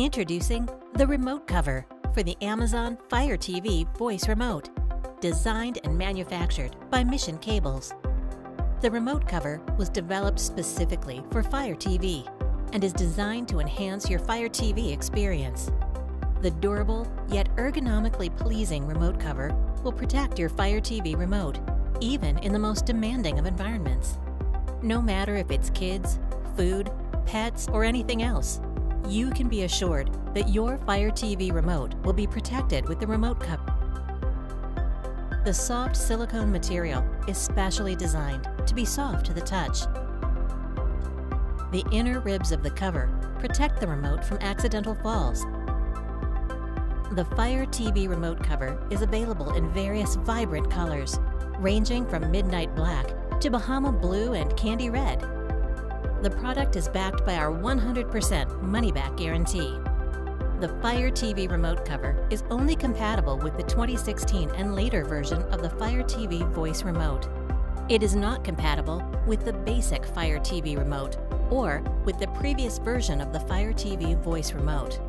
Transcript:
Introducing the remote cover for the Amazon Fire TV voice remote, designed and manufactured by Mission Cables. The remote cover was developed specifically for Fire TV and is designed to enhance your Fire TV experience. The durable yet ergonomically pleasing remote cover will protect your Fire TV remote, even in the most demanding of environments. No matter if it's kids, food, pets, or anything else, you can be assured that your Fire TV remote will be protected with the remote cover. The soft silicone material is specially designed to be soft to the touch. The inner ribs of the cover protect the remote from accidental falls. The Fire TV remote cover is available in various vibrant colors, ranging from midnight black to Bahama blue and candy red. The product is backed by our 100% money-back guarantee. The Fire TV remote cover is only compatible with the 2016 and later version of the Fire TV voice remote. It is not compatible with the basic Fire TV remote or with the previous version of the Fire TV voice remote.